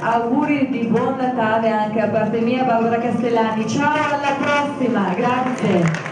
auguri di buon Natale anche a parte mia Paola Castellani. Ciao, alla prossima, grazie.